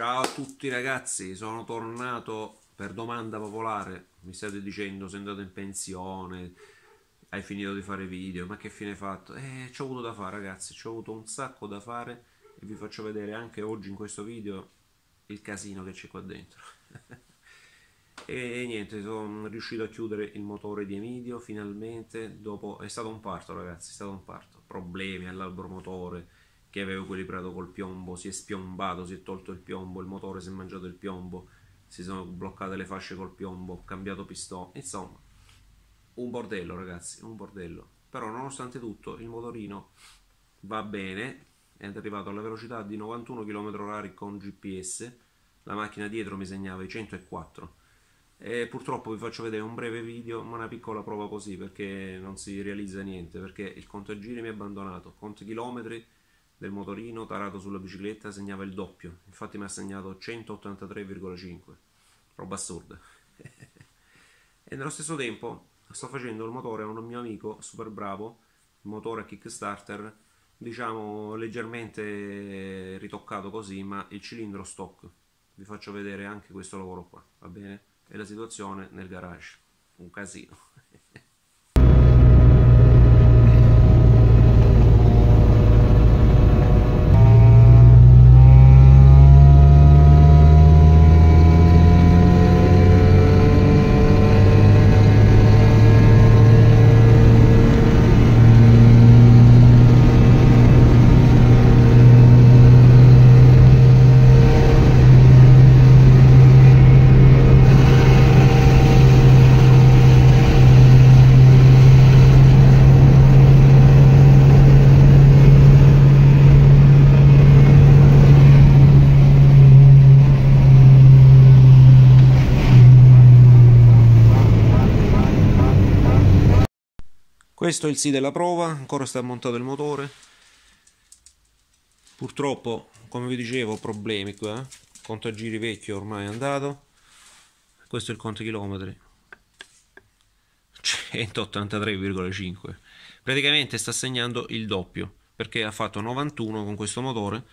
Ciao a tutti ragazzi, sono tornato per domanda popolare. Mi state dicendo sei andato in pensione, hai finito di fare video, ma che fine hai fatto? Eh, ci ho avuto da fare ragazzi, ci ho avuto un sacco da fare e vi faccio vedere anche oggi in questo video il casino che c'è qua dentro. e niente, sono riuscito a chiudere il motore di Emidio finalmente, dopo... è stato un parto ragazzi, è stato un parto, problemi all'albero motore che avevo equilibrato col piombo, si è spiombato, si è tolto il piombo, il motore si è mangiato il piombo, si sono bloccate le fasce col piombo, cambiato pistone, insomma, un bordello ragazzi, un bordello. Però nonostante tutto il motorino va bene, è arrivato alla velocità di 91 km/h con GPS, la macchina dietro mi segnava i 104 e purtroppo vi faccio vedere un breve video ma una piccola prova così perché non si realizza niente perché il conto giri mi ha abbandonato conto chilometri del motorino tarato sulla bicicletta segnava il doppio, infatti mi ha segnato 183,5, roba assurda. e nello stesso tempo sto facendo il motore a un mio amico super bravo, motore Kickstarter, diciamo leggermente ritoccato così, ma il cilindro stock. Vi faccio vedere anche questo lavoro qua, va bene? E la situazione nel garage, un casino. Questo è il sì della prova, ancora sta montato il motore. Purtroppo, come vi dicevo, problemi qua. Conto giri vecchio ormai è andato. Questo è il conto chilometri. 183,5. Praticamente sta segnando il doppio, perché ha fatto 91 con questo motore.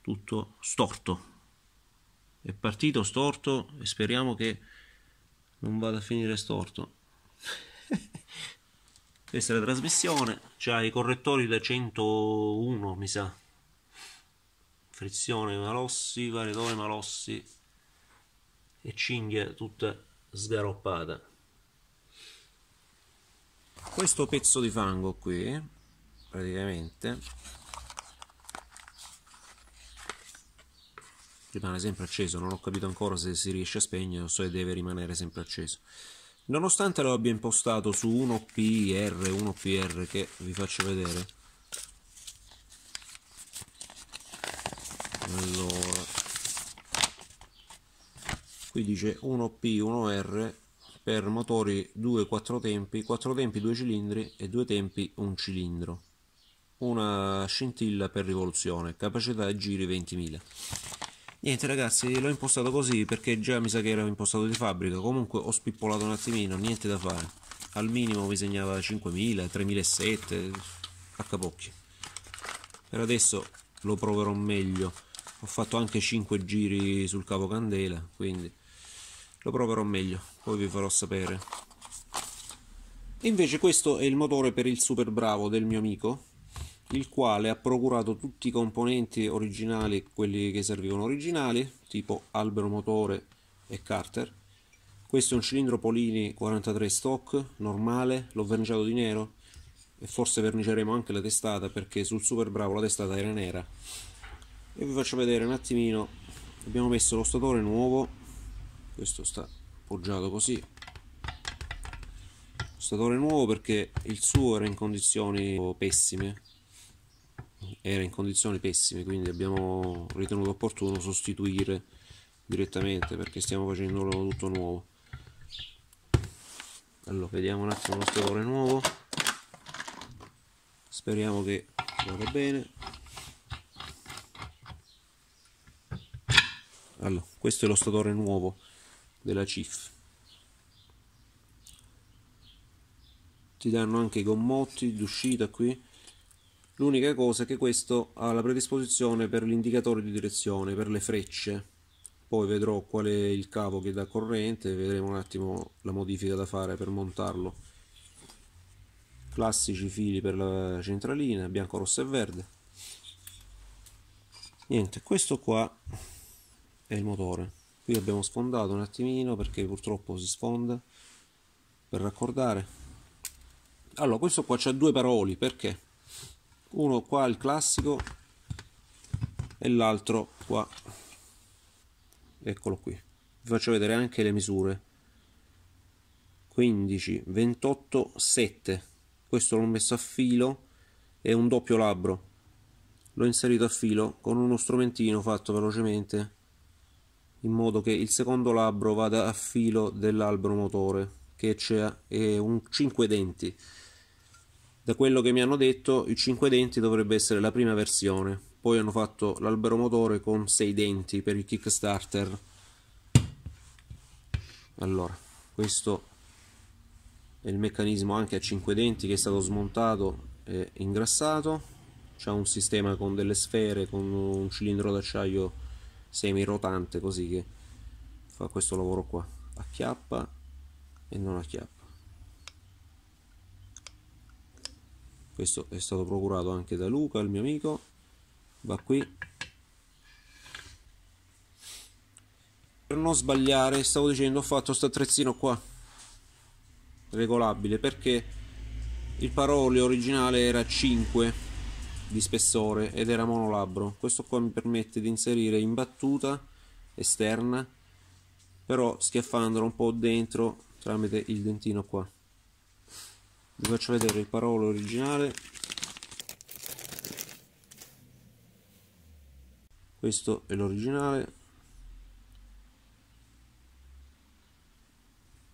Tutto storto. È partito storto e speriamo che non vado a finire storto. Questa è la trasmissione. C'ha i correttori da 101 mi sa. Frizione malossi variatore malossi. E cinghia tutta sgaroppata. Questo pezzo di fango qui praticamente rimane sempre acceso. Non ho capito ancora se si riesce a spegnere o se deve rimanere sempre acceso. Nonostante lo abbia impostato su 1PR 1PR che vi faccio vedere. Allora. Qui dice 1P 1R per motori 2 4 tempi 4 tempi 2 cilindri e 2 tempi 1 cilindro. Una scintilla per rivoluzione capacità giri 20.000 Niente ragazzi, l'ho impostato così perché già mi sa che era impostato di fabbrica, comunque ho spippolato un attimino, niente da fare. Al minimo mi segnava 5000, 3007, a capocchio. Per adesso lo proverò meglio. Ho fatto anche 5 giri sul cavo candela, quindi lo proverò meglio, poi vi farò sapere. invece questo è il motore per il Super Bravo del mio amico, il quale ha procurato tutti i componenti originali, quelli che servivano originali, tipo albero motore e carter. Questo è un cilindro Polini 43 stock, normale, l'ho verniciato di nero e forse verniceremo anche la testata perché sul Super Bravo la testata era nera. E vi faccio vedere un attimino, abbiamo messo lo statore nuovo, questo sta appoggiato così, statore nuovo perché il suo era in condizioni pessime era in condizioni pessime quindi abbiamo ritenuto opportuno sostituire direttamente perché stiamo facendo tutto nuovo. Allora vediamo un attimo lo statore nuovo. Speriamo che vada bene. Allora questo è lo statore nuovo della CIF ti danno anche i gommotti d'uscita qui l'unica cosa è che questo ha la predisposizione per l'indicatore di direzione per le frecce. Poi vedrò qual è il cavo che dà corrente vedremo un attimo la modifica da fare per montarlo. Classici fili per la centralina bianco rosso e verde. Niente questo qua è il motore. Qui abbiamo sfondato un attimino perché purtroppo si sfonda per raccordare. Allora questo qua c'ha due paroli perché uno qua il classico e l'altro qua. Eccolo qui. Vi faccio vedere anche le misure. 15 28 7 questo l'ho messo a filo è un doppio labbro. L'ho inserito a filo con uno strumentino fatto velocemente in modo che il secondo labbro vada a filo dell'albero motore che c'è un 5 denti da quello che mi hanno detto il 5 denti dovrebbe essere la prima versione. Poi hanno fatto l'albero motore con 6 denti per il kickstarter. Allora questo è il meccanismo anche a 5 denti che è stato smontato e ingrassato. C'è un sistema con delle sfere con un cilindro d'acciaio semi rotante così che fa questo lavoro qua. Acchiappa e non acchiappa questo è stato procurato anche da Luca il mio amico. Va qui. Per non sbagliare stavo dicendo ho fatto questo attrezzino qua. Regolabile perché il parolio originale era 5 di spessore ed era monolabbro questo qua mi permette di inserire in battuta esterna però schiaffandolo un po' dentro tramite il dentino qua vi faccio vedere il parolo originale. Questo è l'originale.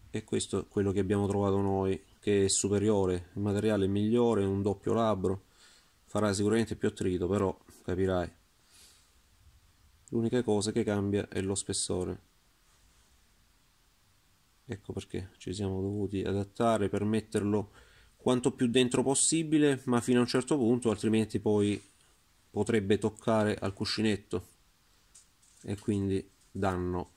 E questo è quello che abbiamo trovato noi che è superiore il materiale è migliore un doppio labbro. Farà sicuramente più attrito però capirai. L'unica cosa che cambia è lo spessore. Ecco perché ci siamo dovuti adattare per metterlo quanto più dentro possibile ma fino a un certo punto altrimenti poi potrebbe toccare al cuscinetto. E quindi danno.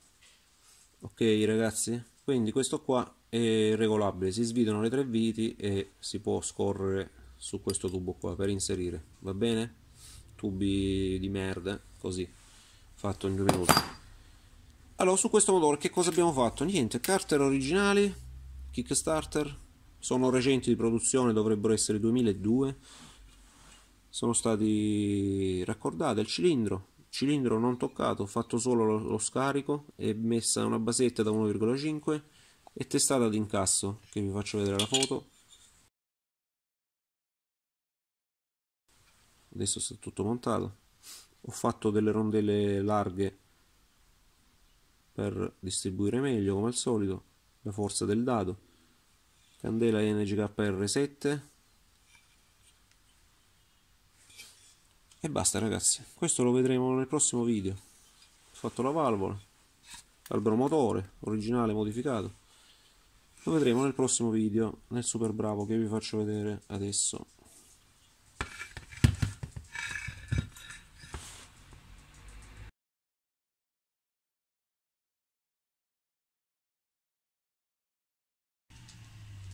Ok ragazzi? Quindi questo qua è regolabile si svidano le tre viti e si può scorrere su questo tubo qua per inserire. Va bene? Tubi di merda così. Fatto in due minuti. Allora su questo motore che cosa abbiamo fatto? Niente carter originali kickstarter sono recenti di produzione dovrebbero essere 2002 sono stati raccordati al cilindro. Cilindro non toccato fatto solo lo, lo scarico e messa una basetta da 1,5 e testata d'incasso che vi faccio vedere la foto. Adesso sta tutto montato. Ho fatto delle rondelle larghe per distribuire meglio come al solito la forza del dado candela NGKR7 e basta ragazzi. Questo lo vedremo nel prossimo video. Ho fatto la valvola albero motore originale modificato. Lo vedremo nel prossimo video nel super bravo che vi faccio vedere adesso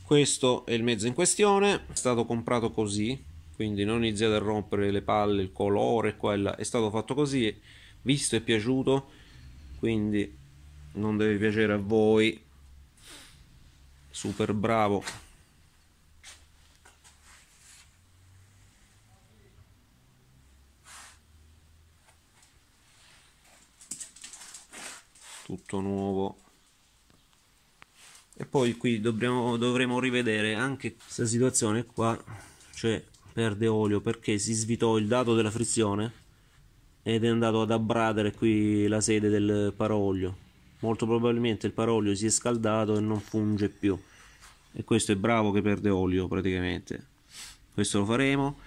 questo è il mezzo in questione. È stato comprato così quindi non iniziate a rompere le palle il colore quella. È stato fatto così visto e piaciuto quindi non deve piacere a voi. Super bravo. Tutto nuovo poi qui dobbiamo, dovremo rivedere anche questa situazione qua cioè perde olio perché si svitò il dato della frizione ed è andato ad abbradere qui la sede del parolio molto probabilmente il parolio si è scaldato e non funge più. E questo è bravo che perde olio praticamente. Questo lo faremo.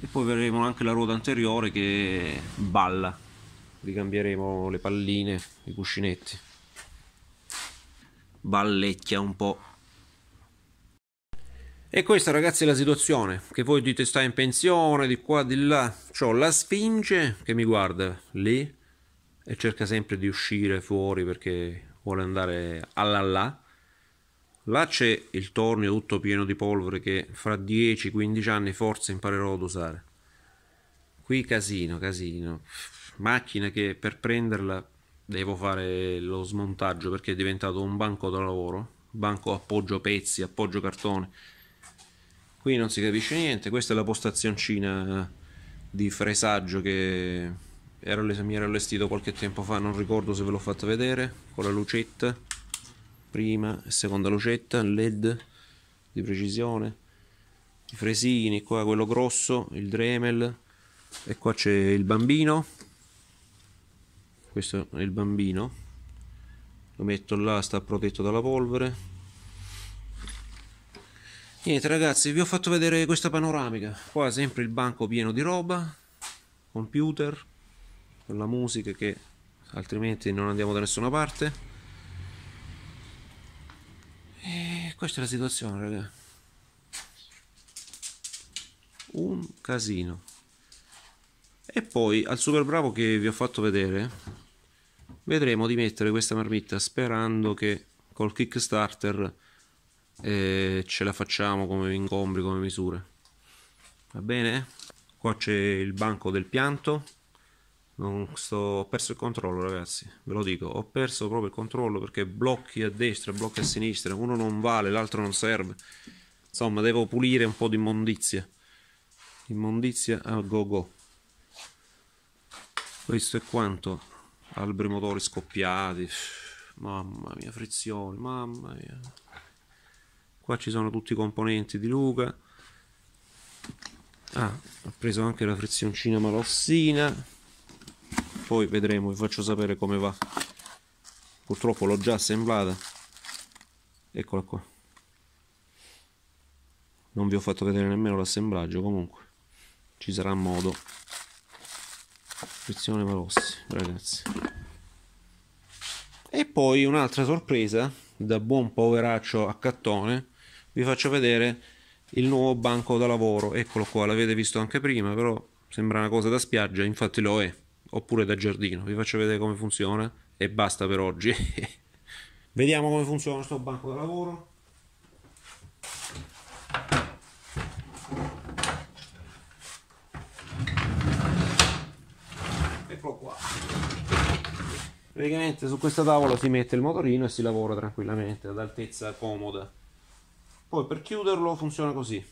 E poi vedremo anche la ruota anteriore che balla. Ricambieremo le palline i cuscinetti ballecchia un po'. E questa ragazzi è la situazione, che voi dite stai in pensione, di qua, di là. C'ho la Sfinge che mi guarda lì e cerca sempre di uscire fuori perché vuole andare alla. Là c'è il tornio tutto pieno di polvere che fra 10-15 anni forse imparerò ad usare. Qui casino, casino. Macchina che per prenderla devo fare lo smontaggio perché è diventato un banco da lavoro. Banco appoggio pezzi, appoggio cartone qui non si capisce niente questa è la postazioncina di fresaggio che ero, mi ero allestito qualche tempo fa non ricordo se ve l'ho fatta vedere con la lucetta prima e seconda lucetta led di precisione i fresini qua quello grosso il dremel e qua c'è il bambino questo è il bambino lo metto là sta protetto dalla polvere Niente ragazzi, vi ho fatto vedere questa panoramica. Qua sempre il banco pieno di roba, computer, con la musica che altrimenti non andiamo da nessuna parte. E questa è la situazione, raga. Un casino. E poi al super bravo che vi ho fatto vedere, vedremo di mettere questa marmitta sperando che col Kickstarter e ce la facciamo come ingombri, come misure. Va bene? Qua c'è il banco del pianto. Non sto... Ho perso il controllo, ragazzi. Ve lo dico, ho perso proprio il controllo perché blocchi a destra, blocchi a sinistra. Uno non vale, l'altro non serve. Insomma, devo pulire un po' di immondizia. Immondizia a go go. Questo è quanto. Alberi motori scoppiati. Mamma mia, frizioni, mamma mia. Qua ci sono tutti i componenti di Luca. Ah, ho preso anche la frizioncina malossina poi vedremo vi faccio sapere come va. Purtroppo l'ho già assemblata. Eccola qua. Non vi ho fatto vedere nemmeno l'assemblaggio comunque. Ci sarà modo frizione malossi ragazzi. E poi un'altra sorpresa da buon poveraccio a cattone vi faccio vedere il nuovo banco da lavoro. Eccolo qua l'avete visto anche prima però sembra una cosa da spiaggia infatti lo è. Oppure da giardino. Vi faccio vedere come funziona e basta per oggi. Vediamo come funziona questo banco da lavoro eccolo qua. Praticamente su questa tavola si mette il motorino e si lavora tranquillamente ad altezza comoda. Poi per chiuderlo funziona così.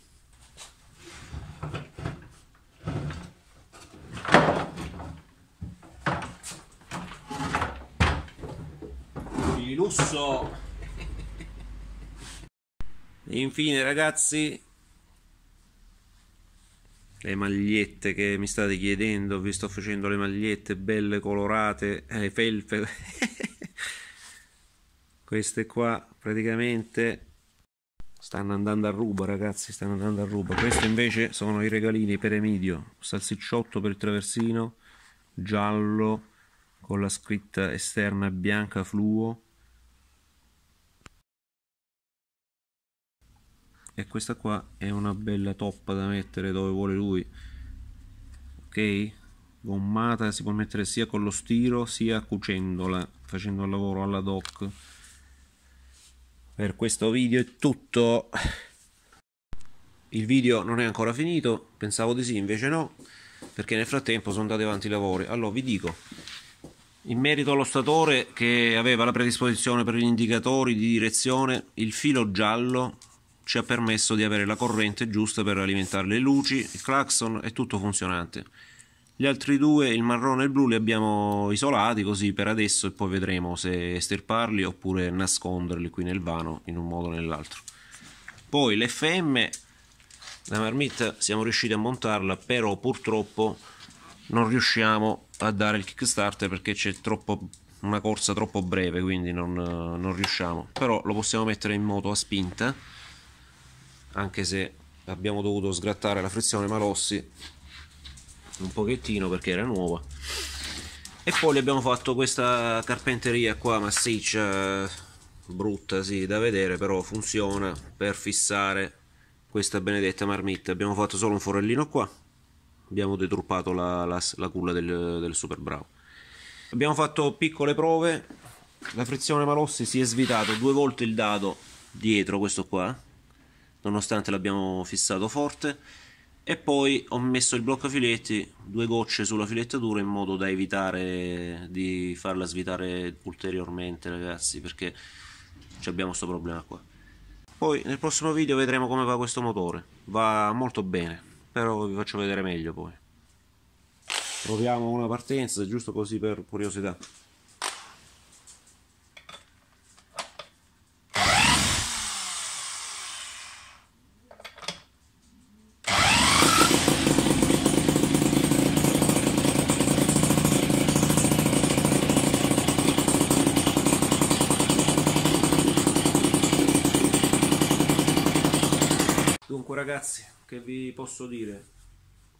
Di lusso. Infine ragazzi le magliette che mi state chiedendo vi sto facendo le magliette belle colorate eh, felpe queste qua praticamente stanno andando a ruba ragazzi stanno andando a ruba. Questi invece sono i regalini per Emidio salsicciotto per il traversino giallo con la scritta esterna bianca fluo e questa qua è una bella toppa da mettere dove vuole lui. Ok? Gommata si può mettere sia con lo stiro sia cucendola facendo il lavoro alla doc. Per questo video è tutto. Il video non è ancora finito pensavo di sì invece no perché nel frattempo sono andati avanti i lavori. Allora vi dico in merito allo statore che aveva la predisposizione per gli indicatori di direzione il filo giallo ci ha permesso di avere la corrente giusta per alimentare le luci il clacson è tutto funzionante. Gli altri due, il marrone e il blu, li abbiamo isolati così per adesso e poi vedremo se estirparli oppure nasconderli qui nel vano in un modo o nell'altro. Poi l'FM, la marmitta siamo riusciti a montarla, però purtroppo non riusciamo a dare il kickstarter perché c'è una corsa troppo breve quindi non, non, riusciamo. Però lo possiamo mettere in moto a spinta anche se abbiamo dovuto sgrattare la frizione Malossi un pochettino perché era nuova. E poi gli abbiamo fatto questa carpenteria qua massiccia brutta sì da vedere però funziona per fissare questa benedetta marmitta. Abbiamo fatto solo un forellino qua. Abbiamo deturpato la, la, la culla del, del super bravo abbiamo fatto piccole prove. La frizione Malossi si è svitato due volte il dado dietro questo qua nonostante l'abbiamo fissato forte. E poi ho messo il blocco filetti due gocce sulla filettatura in modo da evitare di farla svitare ulteriormente ragazzi perché abbiamo questo problema qua. Poi nel prossimo video vedremo come va questo motore. Va molto bene però vi faccio vedere meglio poi. Proviamo una partenza giusto così per curiosità ragazzi, che vi posso dire?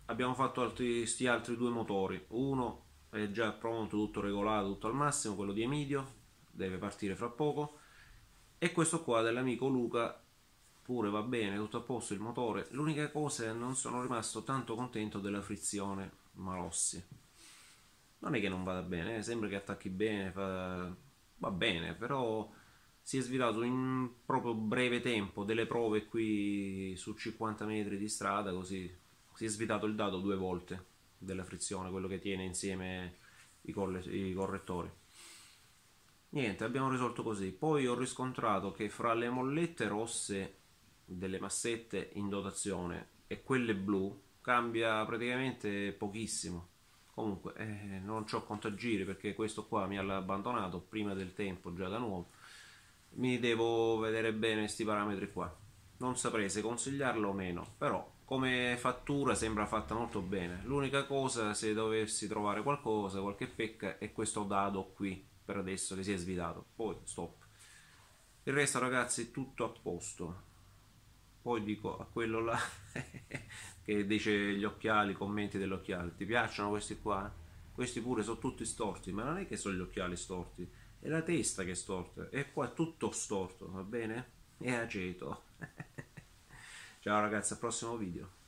Abbiamo fatto altri, sti altri due motori. Uno è già pronto, tutto regolato, tutto al massimo, quello di Emidio, deve partire fra poco. E questo qua dell'amico Luca, pure va bene, tutto a posto il motore. L'unica cosa è che non sono rimasto tanto contento della frizione Malossi. Non è che non vada bene, eh? sembra che attacchi bene, fa... va bene, però si è svelato in proprio breve tempo delle prove qui su 50 metri di strada così si è svitato il dato due volte della frizione quello che tiene insieme i, i correttori. Niente abbiamo risolto così. Poi ho riscontrato che fra le mollette rosse delle massette in dotazione e quelle blu cambia praticamente pochissimo. Comunque eh, non ci ho contagiri perché questo qua mi ha abbandonato prima del tempo già da nuovo mi devo vedere bene questi parametri qua. Non saprei se consigliarlo o meno però come fattura sembra fatta molto bene. L'unica cosa se dovessi trovare qualcosa qualche pecca è questo dado qui per adesso che si è svitato. Poi stop. Il resto ragazzi tutto a posto. Poi dico a quello là che dice gli occhiali commenti degli occhiali. Ti piacciono questi qua? questi pure sono tutti storti ma non è che sono gli occhiali storti è la testa che è storta e qua è tutto storto va bene? è aceto ciao ragazzi al prossimo video